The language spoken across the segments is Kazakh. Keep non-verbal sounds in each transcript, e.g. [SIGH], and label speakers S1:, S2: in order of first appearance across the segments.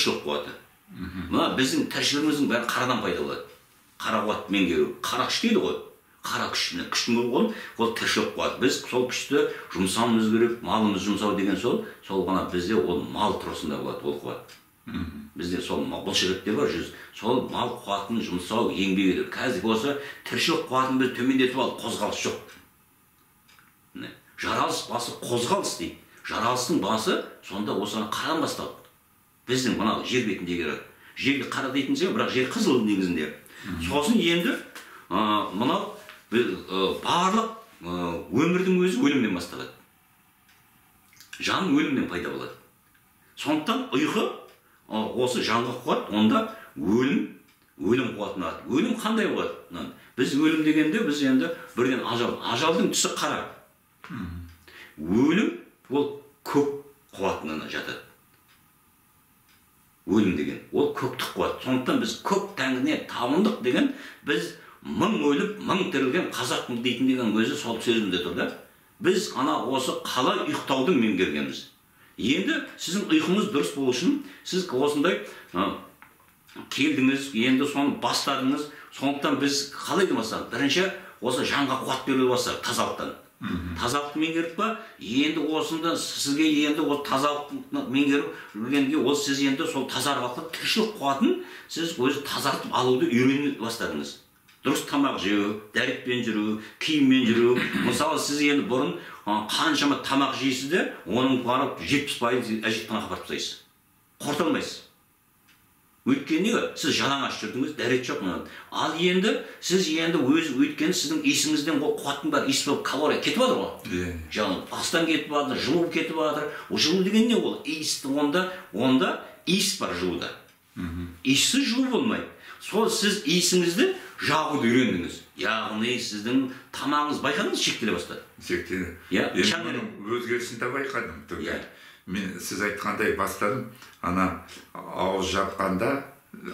S1: тіршілік қуаты. Мына біздің тіршілігіміздің бәрі қарадан пайда болады. Қара қуатты меңгеру. Қара күш дейді ғой. Қара күш. Міне күштің ол ол тіршілік қуаты. Біз сол күшті жұмсауымыз керек малымыз жұмсау деген сол сол ғана бізде ол мал тұрғысында болады ол қуат. Бізде сол бұлшықеттер бар жүз. Сол мал қуатын жұмсау еңбек ету қазір осы тіршілік қуатын біз төмендетіп алып қозғалыс жоқ. Жаралыс басы қозғалыс дейді. Жаралыстың басы сонда осыған қарадан басталды біздің мынау жер бетіндегі жерге қара дейтін себебі бірақ жер қызыл негізінде. Сосын енді ә, мынау ә, барлық ә, өмірдің өзі өлімнен басталады. Жан өлімнен пайда болады. Сондықтан ұйқы ә, осы жанға қуат онда өлім өлім қуатын алады өлім қандай қуат? Біз өлім дегенде біз енді бірден ажал ажалдың түсі қара. Өлім ол көк қуатына жатады. Өлім деген. Ол көктік қуат. Сондықтан біз көк тәңіріне табындық деген біз мың өліп мың тірілген қазақпын дейтін деген өзі сол сөзімде тұр да. Біз ана осы қалай ұйықтауды меңгергенбіз. Енді сіздің ұйқыңыз дұрыс болу үшін сіз осындай келдіңіз енді соны бастадыңыз. Сондықтан біз қалай демасақ бірінші осы жанға қуат беруге бастадық тазалықтан. Тазалықты меңгердік па енді осында сізге енді осы тазалықты меңгергенге ол сіз енді сол тазалық арқылы тіршілік қуатын сіз өзі тазартып алуды үйрене бастадыңыз. Дұрыс тамақ жеу дәретпен жүру киіммен жүру. Мысалы сіз енді бұрын қаншама тамақ жейсіз де оның барып жетпіс пайыз әжетханаға апарып тастайсыз. Құрта алмайсыз өйткені сіз жалаңаш жүрдіңіз дәрет жоқ мынау. Ал енді сіз енді өз өйткені сіздің иісіңізден ол қуаттың бәрі иіс болып калория кетіп жатыр ғой.
S2: Иә.
S1: Жаңағы астан кетіп жатыр жылу кетіп жатыр жылу деген не ол? Иіс онда онда иіс бар жылуда. Иіссіз жылу болмайды. Сол сіз иісіңізді жағуды үйрендіңіз. Яғни сіздің тамағыңыз байқадыңыз шектеле бастады?
S2: Шектеле
S1: Иә,
S2: өзгерісін де байқадым.
S1: Иә.
S2: Мен сіз айтқандай бастадым. Ана ауыз жапқанда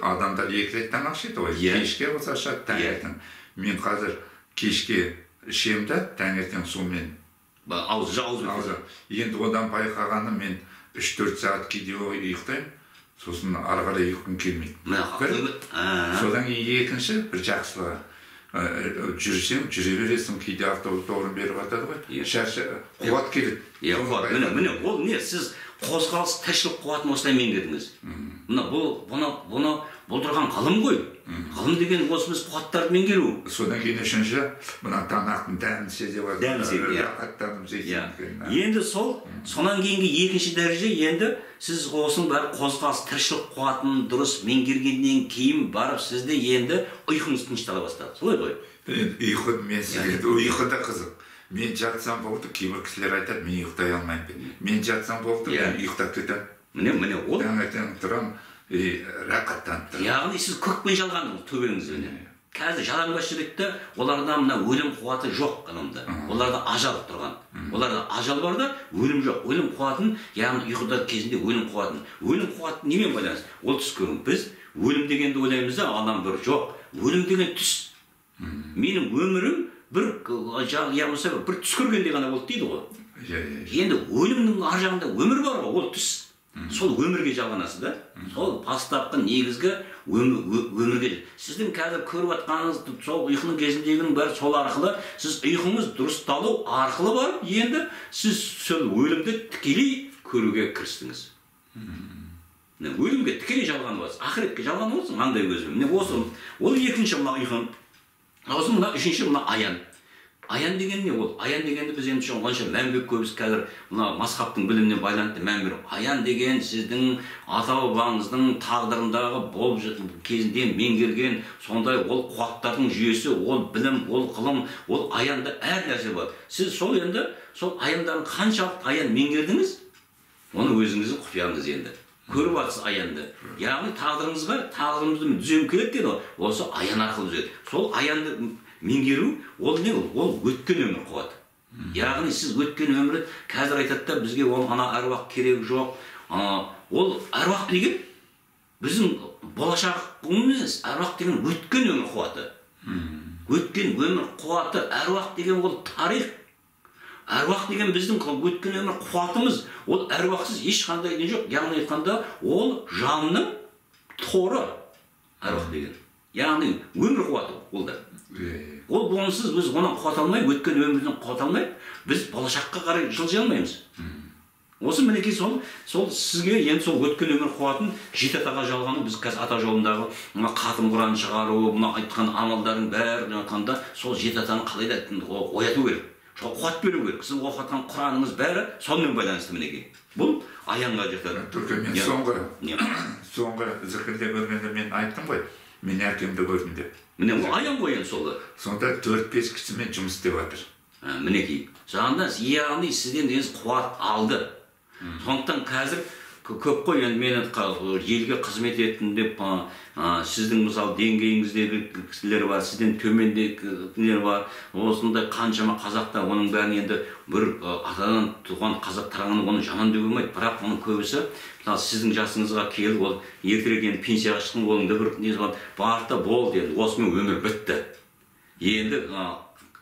S2: адамдар екі рет тамақ ішеді ғой.
S1: Иә.
S2: кешке болса ішеді таңертең мен қазір кешке ішемін да таңертең сумен
S1: ауыз ауыз
S2: енді одан байқағаным мен үш төрт сағат кейде ұйықтаймын. Сосын ары қарай ұйқым келмейді. Содан кейін екінші бір жақсылығы. Жүрсең жүре бересің кейде автобус орын беріп жатады ғой. Шарша қуат келеді
S1: иә қуат. Міне міне ол не сіз қозғалыс тіршілік қуатын осылай меңгердіңіз. Мына бұл бұны бұны болдырған ғылым ғой. Ғылым деген осы біз қуаттарды меңгеру
S2: содан кейін үшінші мына тамақтың дәмін сезе
S1: иә. иә.
S2: екен.
S1: енді сол сонан кейінгі екінші дәреже енді сіз осының бәрі қозғалыс тіршілік қуатын дұрыс меңгергеннен кейін барып сізде енді ұйқыңыз тыныштала бастады. Солай ғой?
S2: Енді ұйқы мен сізге ұйқы да қызық. Мен жатсам болды кейбір кісілер айтады мен ұйықтай алмаймын деп. Мен жатсам болды
S1: Иә.
S2: мен ұйықтап кетемін.
S1: Міне міне ол.
S2: Таңертең тұрамын тұрамын
S1: яғни сіз көкпен жалғандыңыз төбеңізбенен қазір жалаңбас жүреді да оларда мына өлім қуаты жоқ адамда оларда ажал тұрған. Оларда ажал бар да өлім жоқ. Өлім қуатын яғни ұйқыда кезінде өлім қуатын. Өлім қуаты немен байланысты? Ол түс көру біз өлім дегенді ойлаймыз да адам бір жоқ. Өлім деген түс. Менің өмірім бір жаңағы я болмаса бір түс көргендей ғана болды дейді ғой.
S2: Иә иә.
S1: Енді өлімнің ар жағында өмір бар ғой ол түс. Сол өмірге жалғанасыз да? Сол бастапқы негізгі өмірге. Сіздің қазір көріп жатқаныңыз сол ұйқының кезіндегінің бәрі сол арқылы. Сіз ұйқыңыз дұрысталу арқылы барып енді. Сіз сол өлімді тікелей көруге кірістіңіз. Міне өлімге тікелей жалғанып жатсыз ақыретке жалғанып жатсың маңдай көзбен міне осы ол екінші мына ұйқың. Сосын мына үшінші мына аян аян деген не ол аян дегенді біз енді онша мән беріп көбісі қазір. Мына мазхабтың біліміне байланысты мән беріп аян деген сіздің ата бабаңыздың тағдырындағы болып кезінде меңгерген сондай ол қуаттардың жүйесі ол білім ол ғылым ол аянда әр нәрсе бар. Сіз сол енді сол аяндардың қаншалықты аян меңгердіңіз оны өзіңіздің құпияңыз енді. Көріп жатсыз аянды. Яғни тағдырыңызға тағдырымызды түзеу керек дейді ғой осы аян арқылы түзеді. Сол аянды меңгеру ол не ол ол өткен өмір қуаты яғни сіз өткен өмірді қазір айтады да бізге ол ана әруақ керек жоқ. Ана ол әруақ деген біздің болашақ емес әруақ деген өткен өмір қуаты өткен өмір қуаты әруақ деген ол тарих. Әруақ деген біздің өткен өмір қуатымыз ол әруақсыз ешқандай не жоқ. Яғни айтқанда ол жанның торы әруақ деген. Яғни өмір қуаты ол да. Ол онсыз біз оны қуата алмай өткен өмірден қуата алмай біз болашаққа қарай жылжи алмаймыз. Осы мінекей сол сол сізге енді сол өткен өмір қуатын жеті атаға жалғану біз қазір ата жолындағы мына қатым құран шығару мына айтқан амалдардың бәрін айтқанда сол жеті атаны қалай да ояту керек. Сол қуат беру керек. Сіз оқып жатқан құраныңыз бәрі сонымен байланысты мінекей. Бұл аянға жатады
S2: түрке мен
S1: Иә.
S2: соңғы
S1: Иә. [COUGHS]
S2: соңғы зікірде көргенде мен айттым ғой мен әкемді көрдім деп.
S1: Міне аян ғой енді сол
S2: сонда төрт бес кісімен жұмыс істеп жатыр
S1: мінекей жаңағыда яғни сізден деңіз қуат алды сондықтан қазір көп қой енді мен қа- елге қызмет еттім деп а, сіздің мысалы деңгейіңіздегі кісілер бар сізден төмендегілер бар. Осындай қаншама қазақтар оның бәрін енді бір а, атадан туған қазақ оны жаман деуге болмайды бірақ оның көбісі мысалы сіздің жасыңызға келіп ол ертерек енді пенсияға шықтың оның да бір несі бар барды да болды енді осымен өмір бітті. Енді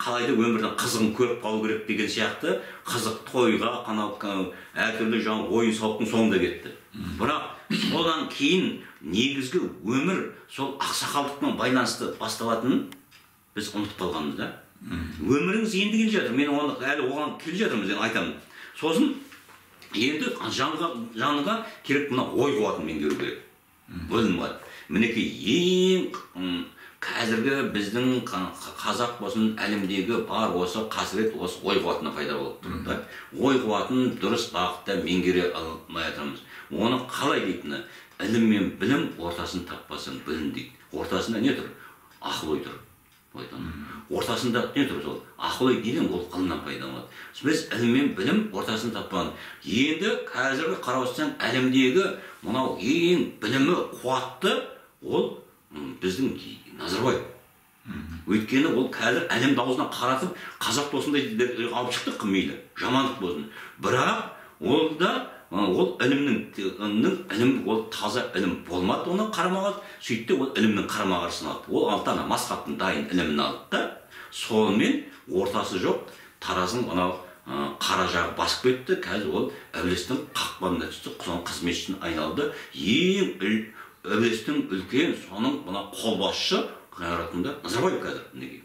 S1: қалай да өмірдің қызығын көріп қалу керек деген сияқты қызық тойға анау әртүрлі жаңағы ойын сауықтың соңында кетті. Бірақ содан кейін негізгі өмір сол ақсақалдықпен байланысты басталатынын біз ұмытып қалғанбыз да. Өміріңіз енді келе жатыр. Мен оны әлі оған келе жатырмыз енді айтамын. Сосын енді жанға жанға керек мына ой қуатын меңгеру керек. Білім мінекей ең қазіргі біздің қа- қазақ болсын әлемдегі бар осы қасірет осы ой қуатына пайда болып тұр да. Ой қуатын дұрыс бағытта меңгере алмай жатырмыз оны қалай дейтіні ілім мен білім ортасын таппасаң білім дейді. Ортасында не тұр? Ақыл ой тұр. Ортасында не тұр сол? Ақыл ой деген ол ғылымнан пайда болады. Біз ілім мен білім ортасын таппаған енді қазіргі қарап отырсаң әлемдегі мынау ең білімі қуатты ол біздің назарбаев өйткені ол қазір әлем аузына қаратып қазақты осындай алып шықтық мейлі жамандық болсын. Бірақ ол да ол ілімнің ілім ол таза ілім болмады оны қарама қарсы сөйтті ол ілімнің қарама қарсысын алды. Ол алды ана масхабтың дайын ілімін алды да сонымен ортасы жоқ таразың анау қара жағы басып кетті. Қазір ол ібілістің қақпанына түсті соның қызметшісіне айналды. Ең ібілістің үлкен соның мына қолбасшы ғимаратында назарбаев қазір мінекей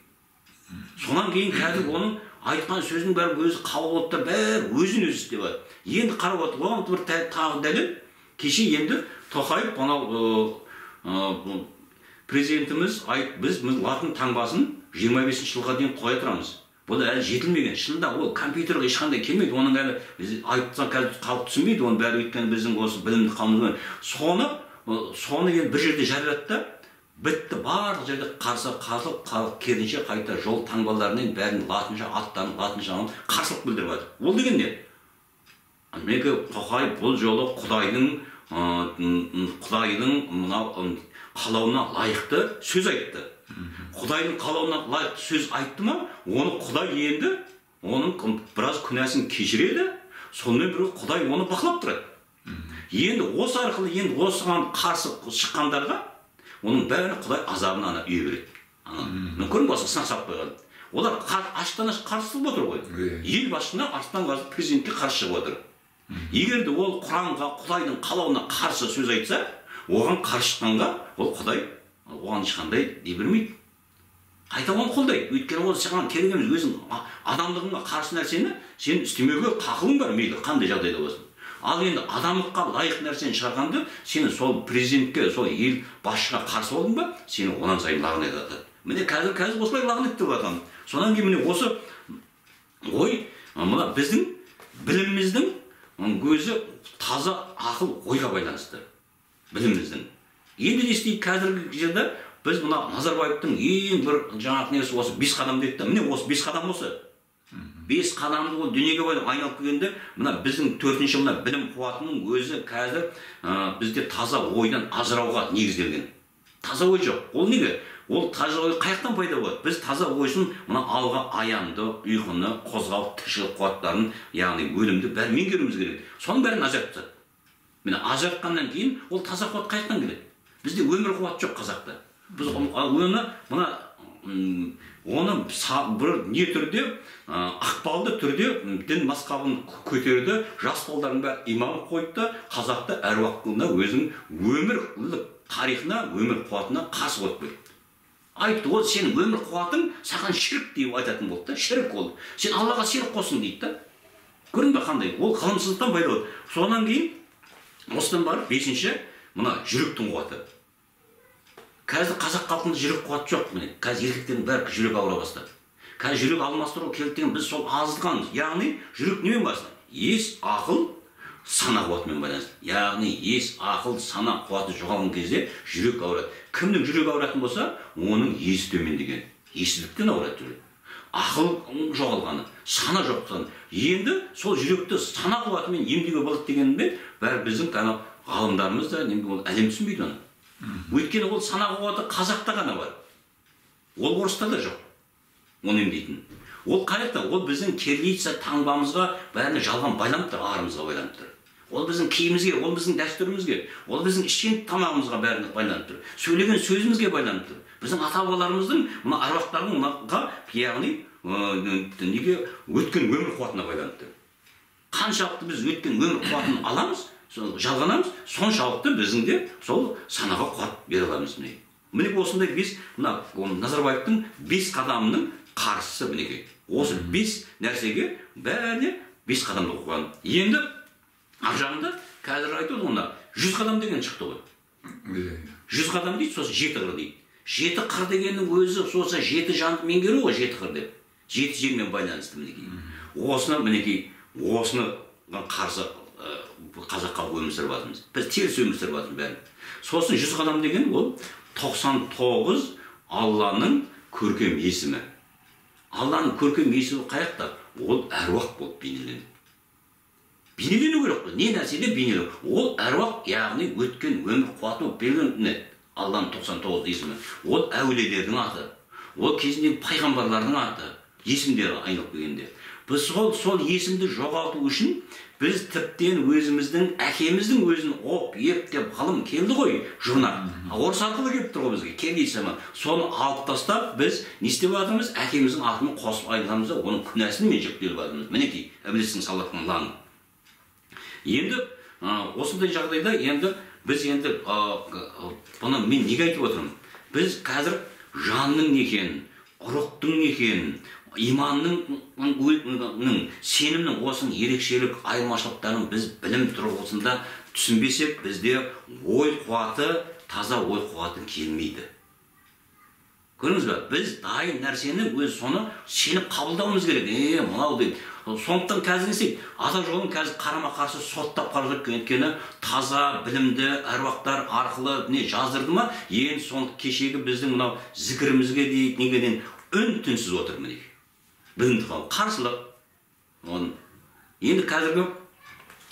S1: сонан кейін қазір оның айтқан сөзінің бәрі өзі қабыл болды да бәрі өзін өзі істеп жатыр енді қарап отыр оған бір та- тағы дәлел кеше енді тоқаев бұл президентіміз айт біз латын таңбасын 25 жылға дейін қоя тұрамыз бұл әлі жетілмеген шынында ол компьютерге ешқандай келмейді оның әлі біз айтсақ қазір халық түсінбейді оны бәрі өйткені біздің осы білімді қауымымыз соны соны енді бір жерде жариялады да бітті барлық жерде қарсы қарсылық халық керісінше қайта жол таңбаларының бәрін латынша аттарын латынша қарсылық білдіріп жатыр ол деген не мінекей тоқаев бұл жолы құдайдың құдайдың мынау қалауына лайықты сөз айтты. Құдайдың қалауына лайықты сөз айтты ма оны құдай енді оның біраз күнәсін кешіреді сонымен бірге құдай оны бақылап тұрады. Енді осы арқылы енді осыған қарсы шыққандарға оның бәріне құдай азабын ана үйе береді. Ана мүмкін болса сынақ салып қойған. Олар аштан аш қарсы шығып отыр ғой. Ел басшысына аштан қарсы президентке қарсы шығып отыр. Егер де ол құранға құдайдың қалауына қарсы сөз айтса оған қарсы шыққанға ол құдай оған ешқандай не бермейді. Қайта оны қолдайды. Өйткені ол саған керек емес. Өзің адамдығыңа қарсы нәрсені сен істемеуге қақылың бар. Мейлі қандай жағдайда болсын ал енді адамдыққа лайық нәрсені шығарғанда сен сол президентке сол ел басшыға қарсы болдың ба сені онан сайын лағнет атады міне қазір қазір осылай лағнет деп жатамын. Содан кейін міне осы ой мына біздің біліміміздің өзі таза ақыл ойға байланысты. Біліміміздің. Енді не істейді қазіргі жерде біз мына назарбаевтың ең бір жаңағы несі осы бес қадам деді да міне осы бес қадам осы. Бес қадамды ол дүниеге байлап айналып келгенде мына біздің төртінші мына білім қуатының өзі қазір ә, бізде таза ойдан ажырауға негізделген. Таза ой жоқ. Ол неге? Ол таза ой қай жақтан пайда болады? Біз таза ойсын мына алға аянды ұйқыны қозғалып тіршілік қуаттарын яғни өлімді бәрін меңгеруіміз керек. Соның бәрін ажыратып тастады міне ажыратқаннан кейін ол таза қуат қай жақтан келеді. Бізде өмір қуаты жоқ қазақта. Біз оны мына оны бір не түрде ә, түрде дін мазхабын көтерді жас балдардың бәрі имам қойды қазақты әруақына өзінің өмірлік тарихына өмір қуатына қарсы қойып қойды айтты ол сенің өмір қуатың саған шірік деп айтатын болды да шірік ол. Сен аллаға серік қостың дейді да. Көрдің бе қандай? Ол ғылымсыздықтан пайда болды содан кейін осыдан барып бесінші мына жүректің қуаты. Қазір қазақ халқында жүрек қуаты жоқ міне. Қазір еркектердің бәрі жүрек ауыра бастады. Қазір жүрек алмастыру керек деген біз сол аздығымыз яғни жүрек немен байланысты ес ақыл сана қуатымен байланысты. Яғни ес ақыл сана қуаты жоғалған кезде жүрек ауырады. Кімнің жүрегі ауыратын болса оның есі төмендеген ессіздіктен ауырады жүрек ақыл жоғалғаны сана жоқтығын енді сол жүректі сана қуатымен емдеуге болады дегенде бәрі біздің ана ғалымдарымыз да ол әлем түсінбейді оны. Өйткені ол сана қуаты қазақта ғана бар. Ол орыста да жоқ. Оны емдейтін. Ол қайақта ол біздің кириллица таңбамызға бәріне жалған байланып тұр арымызға байланып тұр. Ол біздің киімімізге ол біздің дәстүрімізге ол біздің ішкен тамағымызға бәріне байланып тұр. Сөйлеген сөзімізге байланып тұр. Біздің ата бабаларымыздың мына аруақтардың мынаға яғни неге өткен өмір қуатына байланып тұр. Қаншалықты біз өткен өмір қуатын аламыз жалғанамыз. Соншалықты біздің де сол санаға қуат бере аламыз міне. Міне осындай бес мына назарбаевтың бес қадамының қарсысы мінекей. Осы бес нәрсеге бәріне бес қадамды қойған енді ар жағында қазір айтып отыр мына жүз қадам деген шықты ғой.
S2: Иә,
S1: жүз қадам дейді сосын жеті қыр дейді. Жеті қыр дегеннің өзі соса жеті жанды меңгеру ғой жеті қыр деп. Жеті жермен байланысты мінекей. Осыны мінекей осыны қарсы қазақ халқы өмір сүріп жатырмыз біз теріс өмір сүріп жатырмыз бәрі сосын жүз қадам деген ол тоқсан тоғыз алланың көркем есімі. Алланың көркем есімі қаяқта ол әруақ болып бейнеленеді. Бейнелену керек қой. Не нәрседе бейнелеу? Ол әруақ яғни өткен өмір қуаты болып белгіленеді алланың тоқсан тоғыз есімі. Ол әулиелердің аты. Ол кезіндегі пайғамбарлардың аты. Есімдері айналып келгенде. Біз сол сол есімді жоғалту үшін біз тіптен өзіміздің әкеміздің өзін оп еп деп ғылым келді ғой жұрнақ орыс арқылы келіп тұр ғой бізге кириллицамен соны алып тастап біз не істеп жатырмыз әкеміздің атын қосып айтамыз да оның күнәсін мен жүктеліп жатырмыз мінекей іблістің салатын лаңы енді ә, осындай жағдайда енді біз енді ә, бұны мен неге айтып отырмын біз қазір жанның не екенін рухтың не екенін иманның ның, сенімнің осының ерекшелік айырмашылықтарын біз білім тұрғысында түсінбесек бізде ой қуаты таза ой қуаты келмейді. Көрдіңіз ба біз дайын нәрсені өз соны сеніп қабылдауымыз керек. Е мынау дейді сондықтан қазір не істейді ата жолын қазір қарама қарсы соттап қарап жатқан өйткені таза білімді әруақтар арқылы не жаздырды ма? Енді сол кешегі біздің мынау зікірімізге дейік неге дейін үн түнсіз отыр мінекей білімді қауым қарсылық. Оны енді қазіргі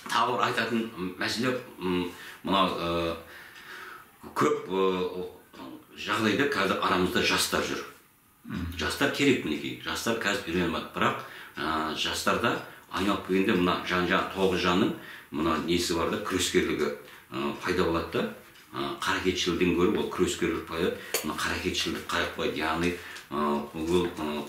S1: тағы бір айтатын мәселе мынау көп жағдайда қазір арамызда жастар жүр. Жастар керек мінекей. Жастар қазір үйреніп жатыр бірақ ә, жастарда айналып келгенде мына жан жан тоғыз жанның мына несі бар да күрескерлігі пайда болады да ә, қаракетшілден гөрі ол күрескерлік пайда мына қаракетшілдік қойды яғни ол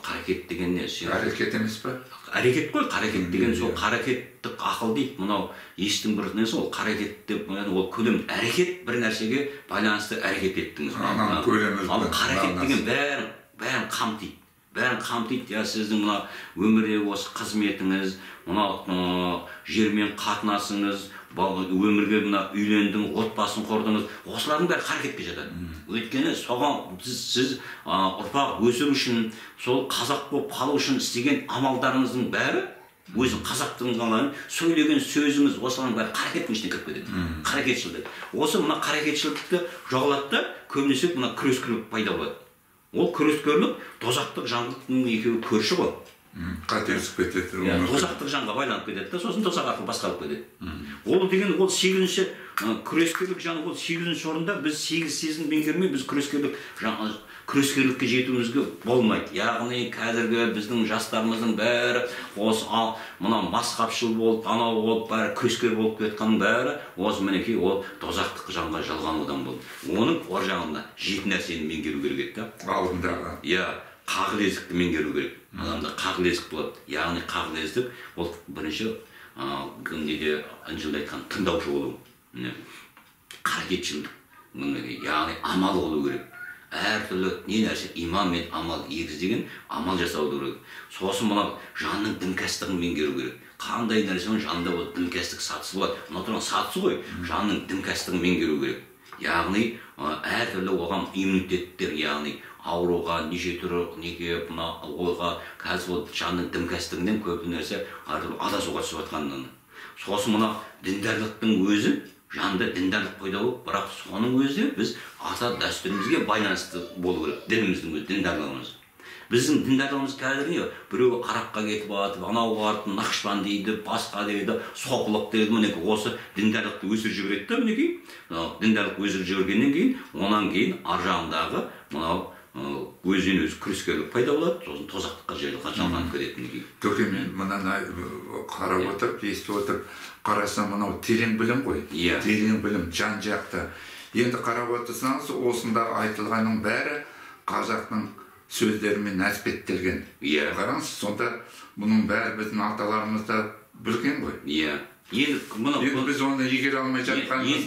S1: қаракет деген не
S2: әрекет емес па
S1: әрекет қой қарекет деген сол қарекеттік ақыл дейді мынау естің бір несі ол қарекет деп ол көлем әрекет бір нәрсеге байланысты әрекет еттіңіз ал қарекет деген бәрін бәрін қамтиды бәрін қамтиды иә сіздің мына өмірдегі осы қызметіңіз мынау жермен қатынасыңыз өмірге мына үйлендің отбасын құрдыңыз. Осылардың бәрі қарекетке жатады. Өйткені соған сіз, сіз ы, ұрпақ өсіру үшін сол қазақ болып қалу үшін істеген амалдарыңыздың бәрі өзің қазақтың сөйлеген сөзіңіз осылардың бәрі қарекеттің ішіне кіріп кетеді. Қарекетшілдік осы мына қарекетшілдікті жоғалады да көбінесе мына күрескерлік пайда болады. Ол күрескерлік тозақтық жаңғылықтың екеуі көрші ғой.
S2: Қателесіп кетеді
S1: иә, тозақтық жанға байланып кетеді да сосын тозақ арқылы басқарып кетеді. Ол деген ол сегізінші күрескерлік жағы ол сегізінші орында біз сегіз сезімді меңгермей біз күрескерлік күрескерлікке жетуімізге болмайды. Яғни қазіргі біздің жастарымыздың бәрі осы ал мына масқапшыл болып анау болып бәрі күрескер болып кетқанның бәрі осы мінекей ол тозақтық жанға жалғанудан болды. Оның ор жағында жеті нәрсені меңгеру керек еді да.
S2: Алдындағы.
S1: Иә. Қағылездікті меңгеру керек. Адамда қағылездік болады. Яғни қағылездік ол бірінші ә, неде інжілде айтқан тыңдаушы болу. Міне қарекетшілдік яғни амал болу керек. Әртүрлі не нәрсе иман мен амал егіз деген амал жасауды керек. Сосын мына жанның дімкәстігін меңгеру керек. Қандай нәрсенің жанында ол дімкәстік сатысы болады. Мына тұрған сатысы ғой. Жанның дімкәстігін меңгеру керек. Яғни әртүрлі оған иммунитеттер яғни ауруға неше түрлі неге мына ойға қазір ол жанның дімкәстігінен көп нәрсе адасуға түсіп жатқанын сосын мына діндарлықтың өзі жанында діндарлық пайда болып бірақ соның өзі біз ата дәстүрімізге байланысты болу керек дініміздің өзі діндарлығымыз. Біздің діндарлығымыз қазір не? Біреу арабқа кетіп жатып анау барып нақшбан дейді басқа дейді соқлық дейді мінекей осы діндарлықты өсіріп жібереді да мінекей. Мынау діндарлық өсіріп жібергеннен кейін онан кейін ар жағындағы мынау өзінен өзі күрескерлік пайда болады сосын тозақтыққа жалғанып кетеді мінекей
S2: төке мен мынаны қарап отырып естіп отырып қарасам мынау терең білім ғой.
S1: Иә.
S2: терең білім жан жақты. Енді қарап отырсаңыз осында айтылғанның бәрі қазақтың сөздерімен әспеттелген.
S1: Иә.
S2: қараңыз сонда бұның бәрі біздің аталарымыз да білген ғой.
S1: Иә. Енді мына
S2: енді біз оны игере алмай жатқанымыз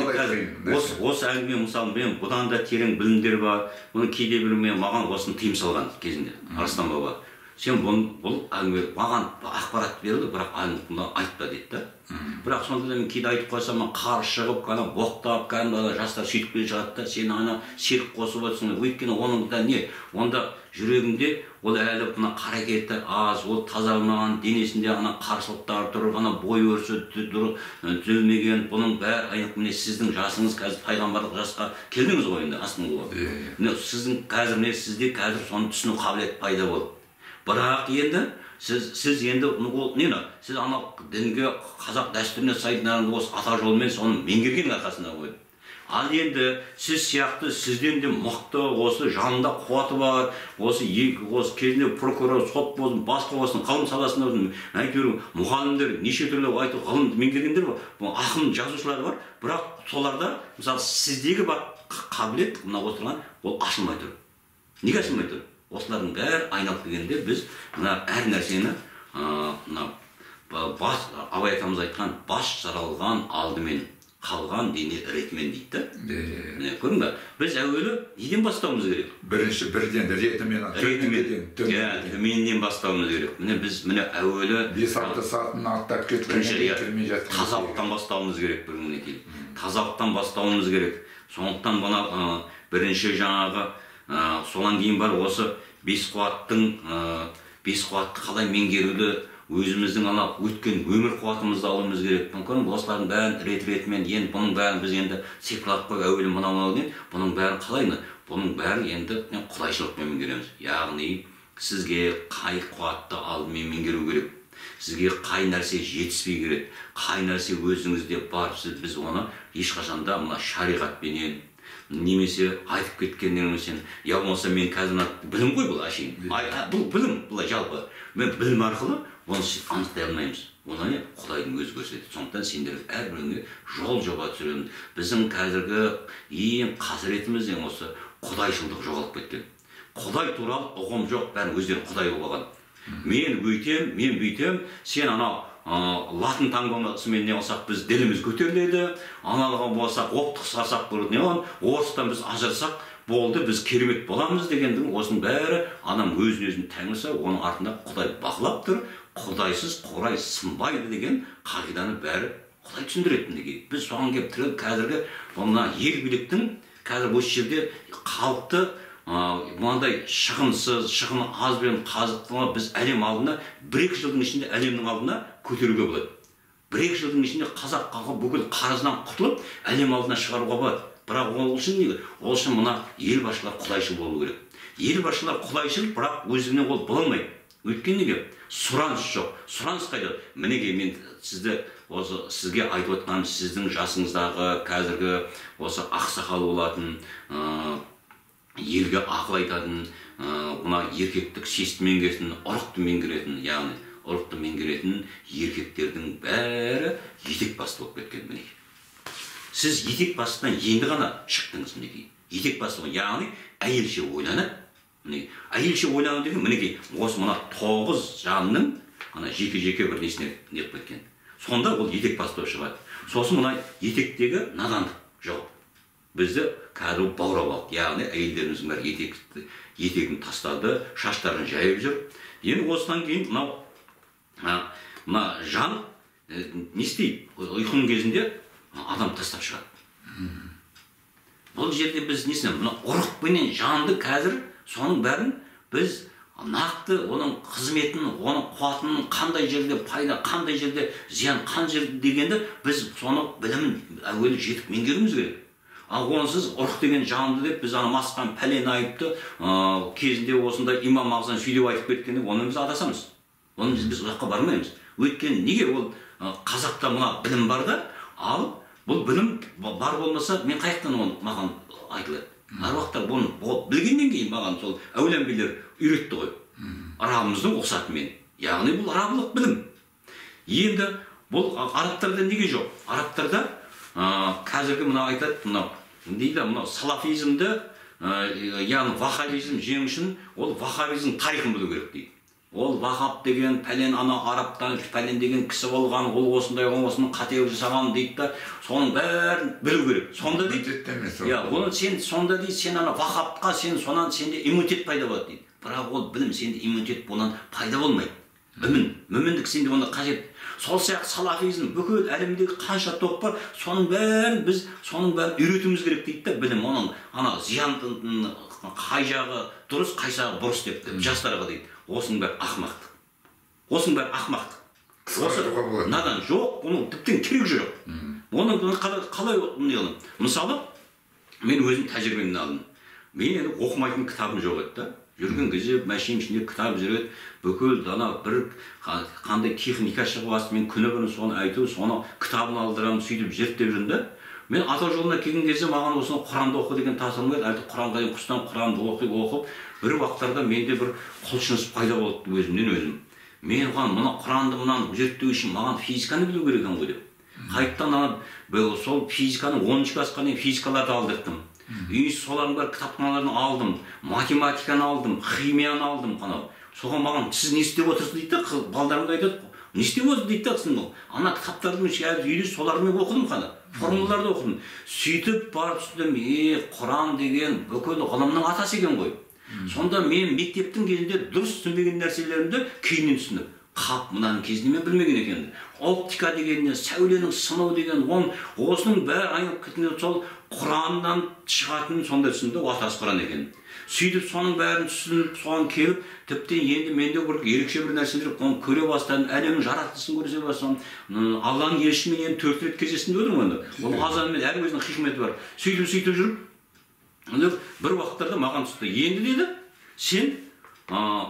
S2: қалай
S1: осы осы әңгіме мысалы мен бұдан да терең білімдер бар бұны кейде бір мен маған осыны тыйым салған кезінде арыстан баба. Сен бұл, бұл әңгіме маған ақпарат берді бірақ мына айтпа дейді да бірақ сонда да мен кейде айтып қойсам қарсы шығып ана боқтап кәдімгі ана жастар сөйтіп келе жатады да сен ана серік қосып отырсың өйткені оның да не онда жүрегінде ол әлі мына қарекеті аз ол тазармаған денесінде ана қарсылықтар тұр ана бой өрісі түзелмеген бұның бәрі міне сіздің жасыңыз қазір пайғамбарлық жасқа келдіңіз ғой енді астыңғы міне сіздің қазір міне сізде қазір соны түсіну қабілеті пайда болды. Бірақ енді сіз сіз енді ол нені сіз анау дінге қазақ дәстүріне сай осы ата жолмен соны меңгерген арқасында ғой. Ал енді сіз сияқты сізден де мықты осы жанында қуаты бар осы ел- осы кезінде прокурор сот болсын басқа болсын ғылым саласында болсын әйтеуір мұғалімдер неше түрлі айту ғылым меңгергендер бар ақын жазушылар бар. Бірақ соларда мысалы сіздегі бар қабілет мына отырған ол ашылмай тұр. Неге ашылмай тұр? Осылардың бәрі айналып келгенде біз мына әр нәрсені мына ба- бас абай атамыз айтқан бас жаралған алдымен қалған дене ретімен дейді да? Міне көрдің ба біз әуелі неден бастауымыз керек?
S2: Бірінші бірден ретімен
S1: ретімен. иә төменнен бастауымыз керек. міне біз міне әуелі
S2: бес алты сатын аттап кеткеннен
S1: иә,
S2: келмей жатқан
S1: тазалықтан бастауымыз керек бір мінекей тазалықтан бастауымыз керек. сондықтан мына бірінші жаңағы ы, содан кейін бар осы бес қуаттың ы, бес қуатты қалай меңгеруді өзіміздің ана өткен өмір қуатымызды алуымыз керек. Мүмкін осылардың бәрін рет ретімен енді бұның бәрін біз енді цифрлап қойып әуелі мынау мынау деп бұның бәрін қалай бұның бәрін енді мен құдайшылықпен меңгереміз. Яғни сізге қай қуатты алдымен меңгеру керек? Сізге қай нәрсе жетіспей келеді қай нәрсе өзіңізде бар? Сіз біз оны ешқашанда мына шариғатпенен немесе айтып кеткеннен сен я болмаса мен қазір мына білім ғой бұл әшейін бұл білім былай жалпы. Мен білім арқылы оны анықтай алмаймыз. Оны не құдайдың өзі көрсетеді сондықтан сендер әрбіріңе жол жоба түсіремін. Біздің қазіргі ең қасіретіміз ең осы құдайшылдық жоғалып кеткен. Құдай туралы ұғым жоқ. Бәрі өздері құдай болып алған мен өйтем мен бүйтем. Сен анау латын таңбасымен не қылсақ біз діліміз көтеріледі. Аналарға болсақ оптық салсақ бір не болады орыстан біз ажырасақ болды біз керемет боламыз дегендің осының бәрі адам өзін өзін тәңірса оның артында құдай бақылап тұр құдайсыз құдай сынбайды деген қағиданы бәрі құдай түсіндіреді мінекей. Біз соған келіп тіреліп қазіргі мына ел биліктің қазір осы жерде халықты мынандай шығынсыз шығыны азбен қазықтыға біз әлем алдына бір екі жылдың ішінде әлемнің алдына көтеруге болады. Бір екі жылдың ішінде қазақ халқы бүкіл қарызынан құтылып әлем алдына шығаруға болады. Бірақ ол үшін не ол үшін мына ел басшылар құдайшыл болу керек. Ел басшылар құдайшыл бірақ өзіне ол бола алмайды өйткені неге сұраныс жоқ. Сұраныс қайда? Мінекей мен сізді осы сізге айтып отқан сіздің жасыңыздағы қазіргі осы ақсақал болатын ә, елге ақыл айтатын мына еркектік сесті меңгеретін ұрықты меңгеретін яғни. Ұрықты меңгеретін еркектердің бәрі етек басты болып кеткен мінекей сіз етек бастыдан енді ғана шықтыңыз мінекей етек басты яғни әйелше ойланып міне әйелше ойлану деген мінекей осы мына тоғыз жанның ана жеке жеке бір несіне неғып кеткен. Сонда ол етек басты болып шығады. Сосын мына етектегі надандық жоқ. Бізді кәдімгі баурап алды. Яғни әйелдеріміздің бәрі етек етегін тастады шаштарын жайып жүр. Енді осыдан кейін мынау мына жан не істейді. Ұйқының кезінде адам тастап шығады. Бұл жерде біз несіне мына ұрықпенен жанды қазір соның бәрін біз нақты оның қызметін оның қуатын қандай жерде пайда қандай жерде зиян қандай жерде дегенді біз соны білімін әуелі жетіп меңгеруіміз керек. Ал онсыз ұрық деген жанды деп біз ана масқан пәлен айыпты ә, кезінде осындай имам ағзам сөйтіп айтып кеткенде онымен біз адасамыз оны біз, біз ұзаққа бармаймыз өйткені неге ол қазақта мына білім бар да? Ал бұл білім бар болмаса мен қай жақтан оны маған айтылады. Аруақтар бұны білгеннен кейін маған сол әулие әмбиелер үйретті ғой. Раббымыздың рұқсатымен. Яғни бұл арабылық білім. Енді бұл арабтарда неге жоқ? Арабтарда ә, қазіргі мына айтады мынау дейді мынау салафизмді ә, яғни вахабизм жеңу үшін ол вахабизм тарихын білу керек дейді. Ол вахаб деген пәлен ана арабтан пәлен деген кісі болған ол осындай осыны қате жасаған дейді да соның бәрін білу керек. Сонда дейді? Иә оны сен сонда дейді сен ана вахабқа сен сонан сенде иммунитет пайда болады дейді. Бірақ ол білім сенде иммунитет онан пайда болмайды. Мүмін мүміндік сенде онда қажет. Сол сияқты салафизм бүкіл әлемдегі қанша топ бар соның бәрін біз соның бәрін үйретуіміз керек дейді да білім. Оның ана зиян қай жағы дұрыс қай жағы бұрыс деп жастарға дейді осының бәрі ақымақтық осының бәрі ақымақтық осы надан жоқ оның тіптен керегі жоқ оның қалай, қалай мысалы мен өзім тәжірибемнен алдым мен енді оқымайтын кітабым жоқ еді да жүрген кезде машинаның ішінде кітап жүреді бүкіл ана бір қандай техника шығып мен күні күні соны айту соны кітабын алдырамын сөйтіп зерттеп жүрмін да мен ата жолына келген кезде маған осыны құранды оқы деген тапсырма әлде құранға дейін құрсам құранды оқып оқып бір уақыттарда менде бір құлшыныс пайда болды өзімнен өзім. Мен оған мына құранды мынаны зерттеу үшін маған физиканы білу керек екен ғой деп. Қайтадан ана сол физиканы оныншы классқа дейін физикаларды алдырттым. И солардың бәрі кітапханаларын алдым математиканы алдым химияны алдым анау. Соған маған сіз не істеп отырсыз? дейді да балдарым да айтады не істеп отырсыз? дейді да ана кітаптардың үйде солармен оқыдым қана формулаларды оқыдым. Сөйтіп барып түсіндім е құран деген бүкіл ғылымның атасы екен ғой. Сонда мен мектептің кезінде дұрыс түсінбеген нәрселерімді кейіннен түсіндім. Қап мынаның кезінде мен білмеген екенмін. Оптика деген не сәуленің сыну деген он осының бәрі айналып сол құраннан шығатынын сонда түсіндім атасы құран екенін сөйтіп соның бәрін түсініп соған келіп тіпті енді менде бір ерекше бір нәрселер оны көре бастадым әлемнің жаратылысын көре бастадым. Алланың елшісімен енді төрт рет кездестім деп отырмын енді. Ол азанмен әр өзінің хикметі бар. Сөйтіп сөйтіп жүріп бір уақыттарда маған түсті. Енді деді сен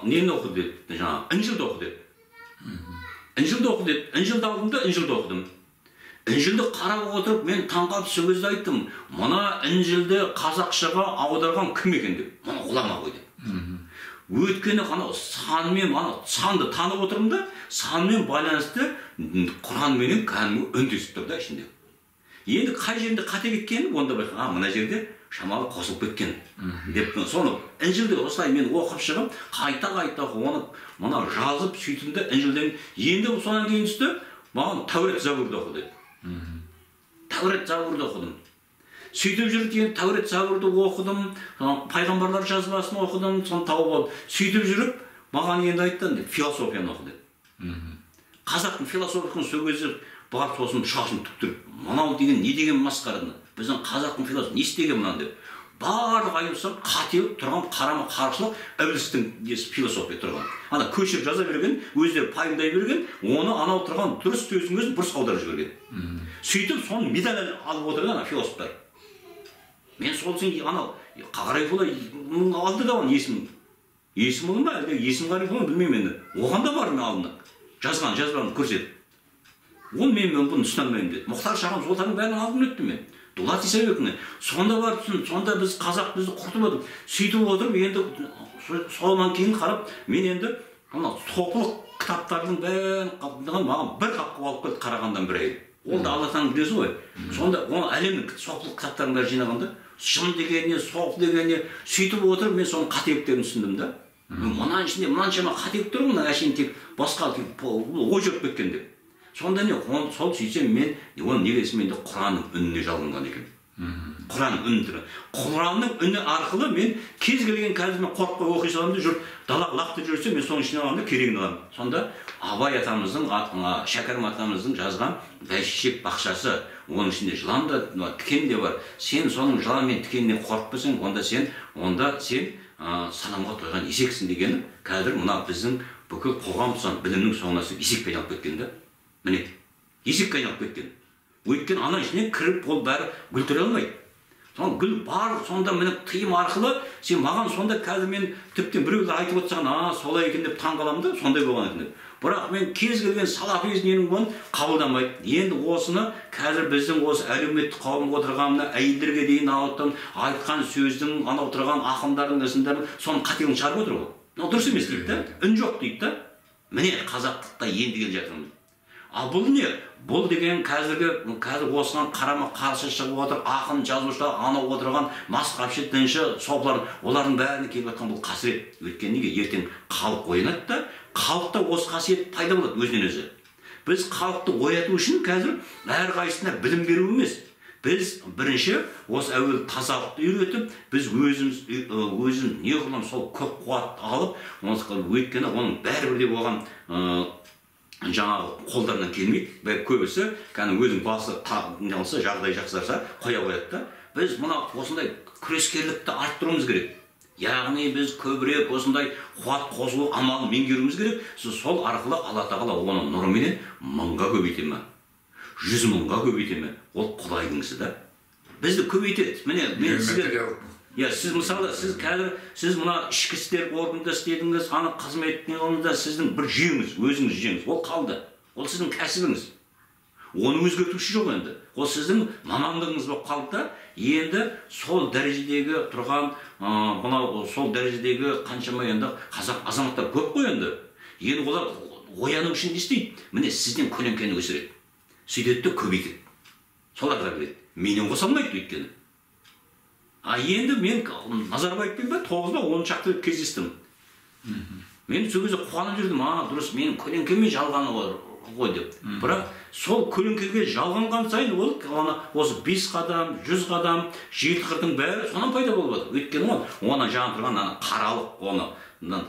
S1: нені оқы деді жаңағы інжілді оқы деді. Інжілді оқы деді інжілді алдым да інжілді оқыдым інжілді қарап отырып мен таңқалып сол кезде айттым мына інжілді қазақшаға аударған кім екен деп мына ғұлама ғой деп өйткені анау санмен ана санды танып отырмын да санмен байланысты құранменен кәдімгі үндесіп тұр да ішінде енді қай жерінде қате кеткенін онда байқа а мына жерде шамалы қосылып кеткен деп соны інжілді осылай мен оқып шығып қайта қайта оны мына жазып сөйттім да інжілден енді содан кейін түсті маған тәурет забурды оқы деді. Тәурет забурды оқыдым. Сөйтіп жүріп енді тәурет забурды оқыдым пайғамбарлар жазбасын оқыдым соны тауып алдым. Сөйтіп жүріп маған енді айтты философияны оқы деді. Қазақтың философиясын сол кезде барып сосын шашын түктіріп мынау деген не деген масқара біздің қазақтың философы не істеген мынаны деп барлық аюсан қате тұрған қарама қарсылық ібілістің несі философия тұрған. Ана көшіріп жаза берген өздері пайымдай берген оны анау тұрған дұрыс сөздің өзін бұрыс аударып жіберген. Сөйтіп соны медаль алып отырды ана философтар. Мен сол үшін анау қарайфолла алды да оның есімін есімұлы ма әлде есім ма білмеймін енді. Оған да бардым алдында. Жазған жазбаны көрсетіп. Ол мен мен бұны түсіне алмаймын деді. Мұхтар шағын солардың бәрінің алдын өттім мен. Дулат исабековне сонда барып түсін сонда біз қазақ бізді құртып отыр сөйтіп отырып енді содан кейін қарап мен енді ана сопылық кітаптардың бәрін маған бір қапқа алып келді қарағандан бір әйел. Ол да алла тағала білесіз ғой. Сонда оны әлемнің сопылық кітаптарын бәрін жинағанда шын деген не соқ деген не сөйтіп отырып мен соның қателіктерін түсіндім да. Мынаның ішінде мынаншама қателік тұр ғой мына әшейін тек басқа ой жүріп кеткен деп. Сонда не сол сөйтсем мен оны неге десем менде құранның үніне жалынған екен құранның үні құранның үні арқылы мен кез келген қазір мен қорықпай оқи саламын да жұрт далаға лақтырып жіберсе мен соның ішінен аламын да керегін аламын сонда абай атамыздың шәкәрім атамыздың жазған бәйшешек бақшасы оның ішінде жылан да тікен де бар сен соның жылан мен тікеннен қорықпасаң онда сен онда сен ә, санамға тойған есексің дегені қазір мына біздің бүкіл қоғам білімнің соңына есекке айналып кеткен да міне есекке айналып кеткен. Өйткені ана ішіне кіріп ол бәрі гүл көре алмайды. Соны гүл бар сонда міне тыйым арқылы сен маған сонда қазір мен тіптен біреулер айтып отырсаң а солай екен деп таң қаламын да сондай болған екен деп. Бірақ мен кез келген салафизм ненің оны қабылдамайды. Енді осыны қазір біздің осы әлеуметтік қауым отырған мына әйелдерге дейін алатын айтқан сөздің анау отырған ақындардың ісіндердің соның қателігін шығарып отыр ғой. Мынау дұрыс емес дейді да. Үн жоқ дейді да. Міне қазақтықта енді келе жатырмыз. Ал бұл не? Бұл деген қазіргі қазір осыған қарама қарсы шығып отыр ақын жазушылар анау отырған мас дінші сопылар олардың бәріне келіп жатқан бұл қасірет. Өйткені неге? Ертең халық оянады да халықта осы қасиет пайда болады өзінен өзі. Біз халықты ояту үшін қазір әрқайсысына білім беру емес. Біз бірінші осы әуелі тазалықты үйретіп біз өзіміз өзіміз неғұрлым сол көп қуат алып өйткені оның бәрібір де оған жаңағы қолдарынан келмейді. Көбісі кәдімгі өзінің басы не қылса жағдай жақсарса қоя қояды да біз мына осындай күрескерлікті арттыруымыз керек. Яғни біз көбірек осындай қуат қосу амалын меңгеруіміз керек. Сол арқылы алла тағала оны нұрыменен мыңға көбейте ме? Жүз мыңға көбейте ме? Ол құдайдың ісі да. Бізді көбейтеді. Міне мен сізге иә сіз мысалы сіз қазір сіз мына ішкі істер органында істедіңіз ана қызмет неғылыңызда сіздің бір жүйеңіз өзіңіз жүйеңіз ол қалды. Ол сіздің кәсібіңіз. Оны өзгертуші жоқ енді. Ол сіздің мамандығыңыз болып қалды да енді сол дәрежедегі тұрған мынау сол дәрежедегі қаншама енді қазақ азаматтар көп қой енді. Енді олар ояну үшін не істейді? Міне сізден көлеңкені өсіреді. Сөйтеді де көбейтеді. Соларға береді менен қоса алмайды өйткені. А енді мен назарбаевпен ба тоғыз ба он шақты рет кездестім мен сол кезде қуанып жүрдім а дұрыс менің көлеңкеме жалғаны ғой деп. Бірақ сол көлеңкеге жалғанған сайын ол ана осы бес қадам жүз қадам жеті қырдың бәрі сонан пайда болып жатыр өйткені ол оны жаңа тұрған ана қаралық оны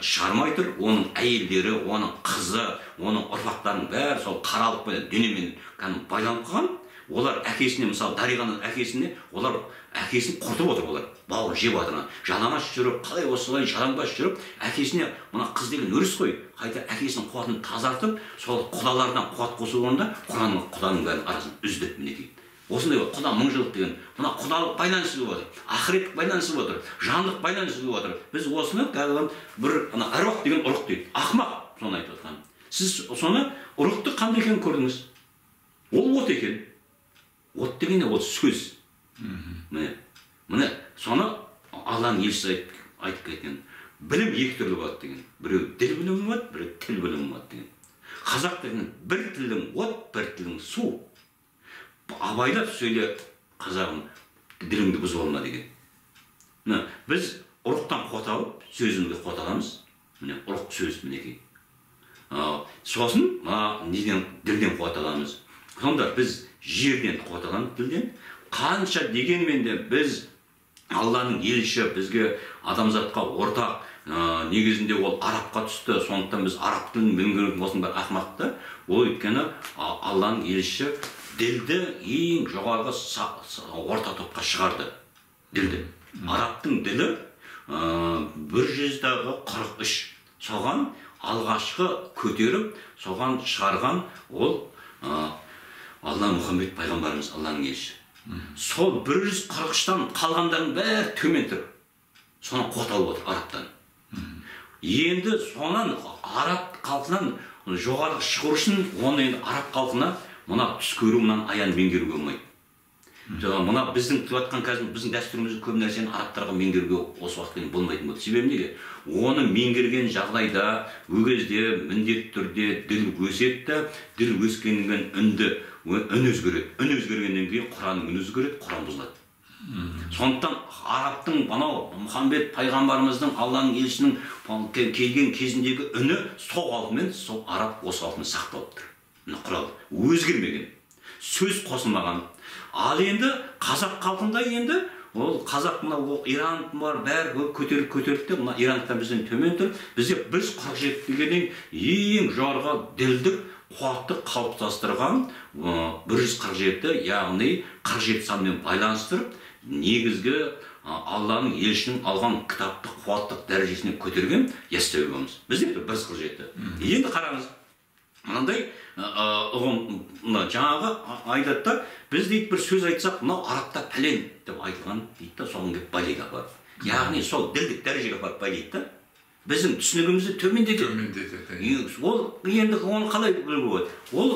S1: шығармай тұр оның әйелдері оның қызы оның ұрпақтарының бәрі сол қаралықпен дүниемен кәдімгі байланып қалған. Олар әкесіне мысалы дариғаның әкесіне олар әкесін құртып отыр олар. Бауыр жеп жатыр жалаңаш жүріп қалай осылай жалаңбас жүріп әкесіне мына қыз деген өріс қой. Қайта әкесінің қуатын тазартып сол құдалардан қуат қосу орнында құранның құданың бәрін арасын үзді мінекей. Осындай құда мыңжылдық деген. Мына құдалық байланысы болып жатыр ақыреттік байланысы болып жатыр жандық байланысы болып жатыр біз осыны кәдімгі бір ана әруақ деген ұрық дейді. Ақымақ соны айтып жатқан сіз соны ұрықты қандай екенін көрдіңіз? Ол от екен. От деген не ол сөз. Міне міне соны алланың елшісі айтып кеткен. Білім екі түрлі болады деген. Біреу діл білімі болады біреу тіл білімі болады деген. Қазақ деген бір тілдің от бір тілдің су. Абайлап сөйле қазағым діліңді бұзып алма деген. Міне біз ұрықтан қуат алып сөзімізге қуат аламыз. Міне ұрық сөз мінекей. Сосын мына неден ділден қуат аламыз. Сонда біз жерден қуат аламыз тілден қанша дегенмен де біз алланың елші бізге адамзатқа ортақ ә, негізінде ол арабқа түсті. Сондықтан біз араб тілін білген осының бәрі ақымақ та ол өйткені алланың елші ділді ең жоғарғы орта топқа шығарды. Ділді. Арабтың ділі бір жүздағы қырық үш. Соған алғашқы көтеріп соған шығарған ол алла мұхаммед пайғамбарымыз алланың елшісі. Сол бір жүз қырық үштен қалғандардың бәрі төмен тұр. Соны қуат алып отыр арабтан. Енді сонан араб халқынан жоғары шығу үшін оны енді араб халқына мына түс көру мынаны аян меңгеруге болмайды. Жаңағы мына біздің деп жатқан қазір біздің дәстүріміз көп нәрсені арабтарға меңгеруге осы уақытқа дейін болмайтын болды. Себебі неге? Оны меңгерген жағдайда ол кезде міндетті түрде діл өседі да діл өскеннен үнді. Үн өзгереді үн өзгергеннен кейін құранның үні өзгереді құран бұзылады сондықтан арабтың анау мұхаммед пайғамбарымыздың алланың елшінің келген кезіндегі үні сол қалпымен сол араб осы қалпымен сақталып тұр құрал өзгермеген сөз қосылмаған. Ал енді қазақ халқында енді ол қазақ мына иран бар бәрі көтеріліп көтерілді де мына ирандықтар бізден төмен тұр. Бізде біз қырық жетіден ең жоғарғы ділдік қуатты қалыптастырған бір жүз қырық жеті яғни қырық жеті санмен байланыстырып негізгі алланың елшінің алған кітаптық қуаттық дәрежесіне көтерген яссауи бабамыз бізде бір жүз қырық жеті. Енді қараңыз мынандай ұғым мына жаңағы айтады да біз дейді бір сөз айтсақ мынау арабта пәлен деп айтылған дейді да соған келіп байлайды апарып. Яғни сол ділдік дәрежеге апарып байлайды да. Біздің түсінігімізді төмендетеді
S2: төмендетеді
S1: ол енді оны қалай білуге болады ол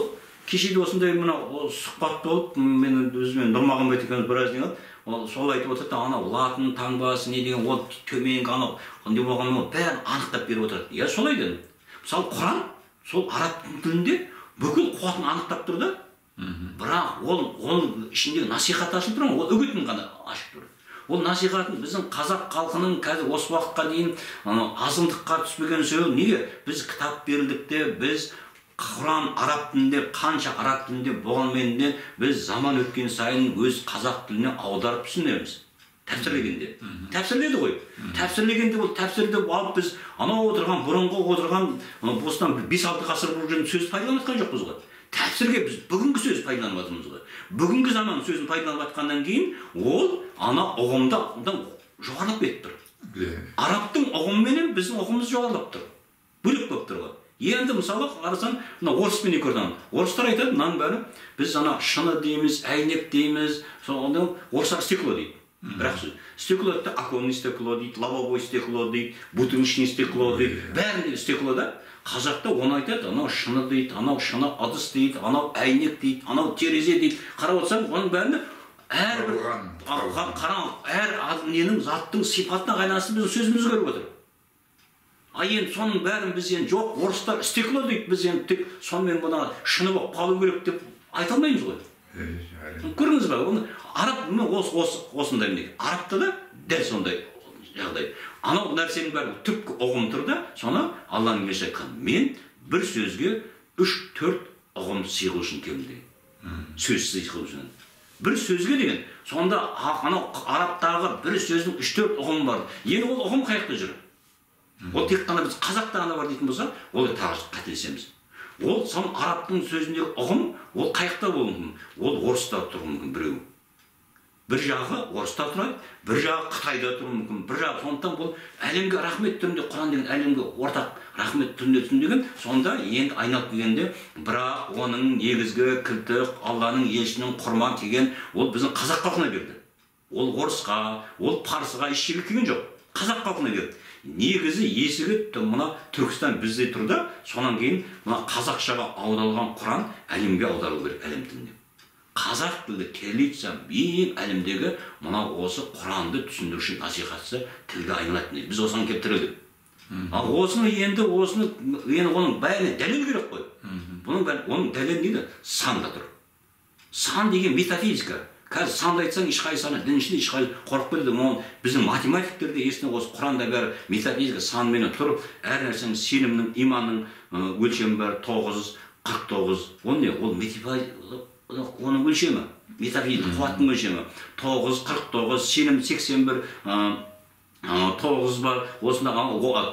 S1: кеше де осындай мына сұхбат болып мен өзімен нұрмағамбет екеуміз біраз не ол сол айтып отырды да анау латын таңбасы не деген ол төменгі анау не болғанын бәрін анықтап беріп отырады иә солай дедім мысалы құран сол араб тілінде бүкіл қуатын анықтап тұр да бірақ ол оның ішіндегі насихат ашылып тұр ол үгітін ғана ашып тұр ол насихатын біздің қазақ халқының қазір осы уақытқа дейін азғындыққа түспеген себебі неге? Біз кітап берілдік те біз құран араб тілінде қанша араб тілінде болғанмен де біз заман өткен сайын өз қазақ тіліне аударып түсінеміз. Тәпсірлегенде. Тәпсірледі ғой. Тәпсірлегенде ол тәпсірді алып біз анау отырған бұрынғы отырған осыдан бес алты ғасыр бұрын сөз пайдаланып жатқан жоқпыз ғой. Тәпсірге біз бүгінгі сөз пайдаланып жатырмыз ғой. Бүгінгі заман сөзін пайдаланып жатқаннан кейін ол ана ұғымда жоғарылап кетіп тұр. Арабтың ұғымыменен біздің ұғымымыз жоғарылап тұр. Бөлек болып тұр ғой. Енді мысалы қарасаң мына орыспен ортаң орыстар айтады мынаның бәрі біз ана шыны дейміз әйнек дейміз соны орыстар стекло дейді. Бірақ сөз стекло это оконный стекло дейді лобовой стекло дейді бутылочный стекло дейді бәрінде стекло да қазақта оны айтады анау шыны дейді анау шыны ыдыс дейді анау әйнек дейді анау терезе дейді қарап отырсаң оның бәріне әрбір қара әр ненің заттың сипатына байланысты біздің сөзіміз өзгеріп отыр а енді соның бәрін біз енді жоқ орыстар стекло дейді біз енді тек сонымен мына шыны болып қалу керек деп айта алмаймыз ғой көрдіңіз ба оны араб осы осы осындай мінекей арабта да дәл сондай жағдай анау нәрсенің бәрі түпкі ұғым тұр да соны алланың елшісі айтқан мен бір сөзге үш төрт ұғым сыйғу үшін келдім деген сөз сыйғу үшін бір сөзге деген сонда анау арабтағы бір сөздің үш төрт ұғымы бар енді ол ұғым қай жақта жүр ол тек қана біз қазақта ғана бар дейтін болсақ ол тағы қателесеміз ол сол арабтың сөзіндегі ұғым ол қай жақта болуы мүмкін ол орыста тұруы мүмкін біреу. бір жағы орыста тұрады бір жағы қытайда тұруы мүмкін бір жағы сондықтан бұл әлемге рахмет түрінде құран деген әлемге ортақ рахмет түрінде түсін сонда енді айналып келгенде бірақ оның негізгі кілті алланың елшінің құрман келген ол біздің қазақ халқына берді. Ол орысқа ол парсыға еш жерге келген жоқ қазақ халқына берді. Негізі есігі мына түркістан бізде тұр да содан кейін мына қазақшаға аударылған құран әлемге аударылу керек әлем тіліне қазақ тілді кириллица ең әлемдегі мынау осы құранды түсіндіруші насихатшы тілге айналады біз осыған келіп тірелдік ал осыны енді осыны енді оның бәріне дәлел керек қой. Бұның бәрі оның дәлелі неде санда тұр. Сан деген метафизика. Қазір санды айтсаң ешқайсысы ана дін ішінде ешқайсы қорқып кетеді оны біздің математиктер де есіне осы құранда бәрі метафизика санменен тұр. Әр нәрсенің сенімнің иманның өлшемі бәрі тоғыз қырық тоғыз. Ол не? Ол оның өлшемі. Метафизика қуаттың өлшемі. Тоғыз қырық тоғыз сенім сексен бір тоғыз бар осында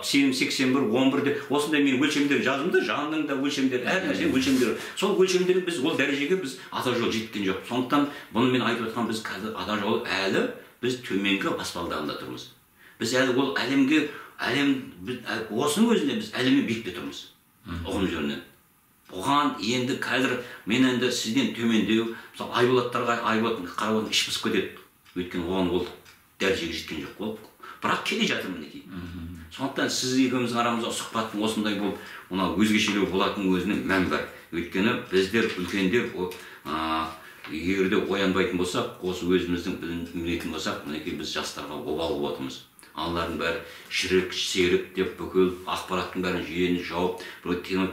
S1: сенім сексен бір он бір деп осындай мен өлшемдер жаздым да жанның да өлшемдері әр нәрсе өлшемдері. Сол өлшемдер біз ол дәрежеге біз ата жол жеткен жоқ. Сондықтан бұны мен айтып жатқан біз қазір ата жол әлі біз төменгі баспалдағында тұрмыз. Біз әлі ол әлемге әлем осының өзінде біз әлеммен биікте тұрмыз. Ұғым жөнінен. Бұған енді қазір мен енді сізден төмендеу мысалы айболаттарға айболат қарап іші пысып кетеді. Өйткені оған ол дәрежеге жеткен жоқ ол бірақ келе жатыр мінекей. Сондықтан сіз екеуміздің арамызда сұхбаттың осындай болып мынау өзгешелеу болатынының өзіне мән бар. Өйткені біздер үлкендер а, егер де оянбайтын болсақ осы өзіміздің білмейтін болсақ мінекей біз жастарға обал болып отырмыз аналардың бәрі шірік серік деп бүкіл ақпараттың бәрін жүйені жауып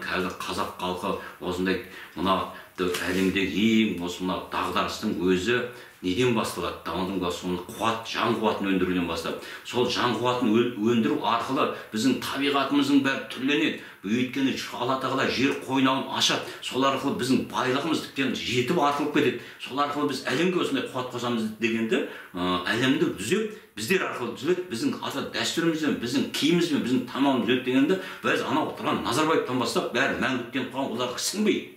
S1: қазір қазақ халқы осындай мына әлемдегі ең осы мына дағдарыстың өзі неден басталады дамудың соны қуат жан қуатын өндіруден бастап. Сол жан қуатын өндіру арқылы біздің табиғатымыздың бәрі түрленеді. Өйткені алла тағала жер қойнауын ашады. Сол арқылы біздің байлығымыз тіптен жетіп артылып кетеді. Сол арқылы біз әлемге осындай қуат қосамыз дегенді әлемді түзеп біздер арқылы түзеледі біздің ата дәстүрімізбен біздің киімімізбен біздің тамағымыз түзеледі дегенді біз анау тұрған назарбаевтан бастап бәрі мәңгүрттен қалған оларға сіңбейді.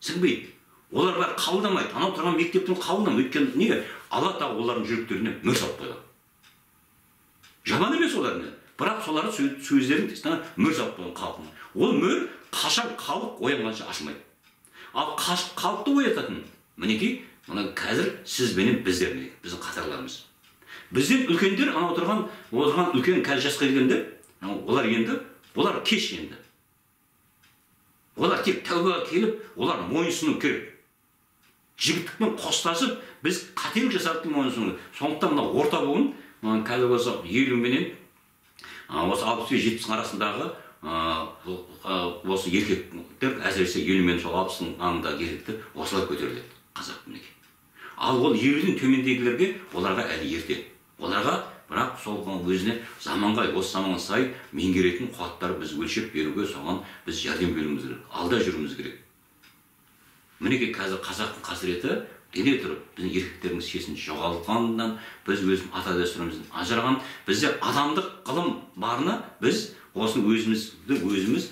S1: Сіңбейді. Олар бәрі қабылдамайды. Анау тұрған мектептен қабылдамайды өйткені неге алла тағала олардың жүректеріне мөр салып қойған. Жаман емес олар бірақ солардың сөз- сөздерін мөр салып қойған халқына ол мөр қашан халық оянғанша ашылмайды. Ал халықты оятатын мінекей мына қазір сіз бенен біздер мінекей біздің қатарларымыз. Бізден үлкендер анау тұрған отырған үлкен қазір жасқа келгенде олар енді олар кеш енді. Олар тек тәубаға келіп олар мойынсыну керек. Жігіттікпен қоштасып біз қателік жасадық мойынсыну керек сондықтан мына орта буын қазір осы елу менен осы алпыс бес жетпістің арасындағы осы еркектер әсіресе елу мен сол алпыстың маңындағы еркектер осылай көтеріледі қазақ мінекей ал ол елуден төмендегілерге оларға әлі ерте. Оларға бірақ сол өзіне заманға осы заманға сай меңгеретін қуаттар біз өлшеп беруге соған біз жәрдем беруіміз керек алда жүруіміз керек. Мінекей қазір қазақтың қасіреті дене тұрып біздің еркектеріміз сесін жоғалтқанынан біз өзіміз ата дәстүрімізден ажыраған бізде адамдық ғылым барына біз осыны өзімізді өзіміз